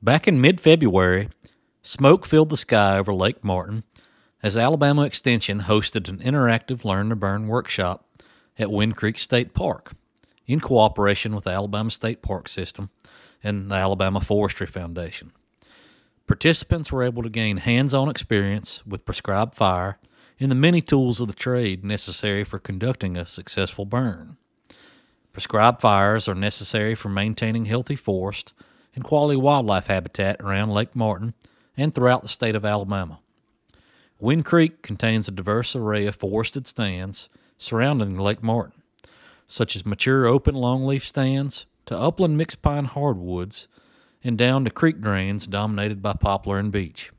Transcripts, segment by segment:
Back in mid February, smoke filled the sky over Lake Martin as Alabama Extension hosted an interactive Learn to Burn workshop at Wind Creek State Park in cooperation with the Alabama State Park System and the Alabama Forestry Foundation. Participants were able to gain hands on experience with prescribed fire and the many tools of the trade necessary for conducting a successful burn. Prescribed fires are necessary for maintaining healthy forest and quality wildlife habitat around Lake Martin and throughout the state of Alabama. Wind Creek contains a diverse array of forested stands surrounding Lake Martin, such as mature open longleaf stands to upland mixed pine hardwoods and down to creek drains dominated by poplar and beech.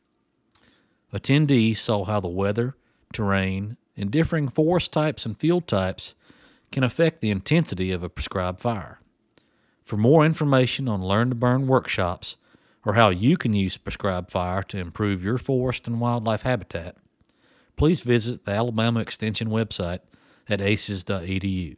Attendees saw how the weather, terrain, and differing forest types and field types can affect the intensity of a prescribed fire. For more information on Learn to Burn workshops or how you can use prescribed fire to improve your forest and wildlife habitat, please visit the Alabama Extension website at aces.edu.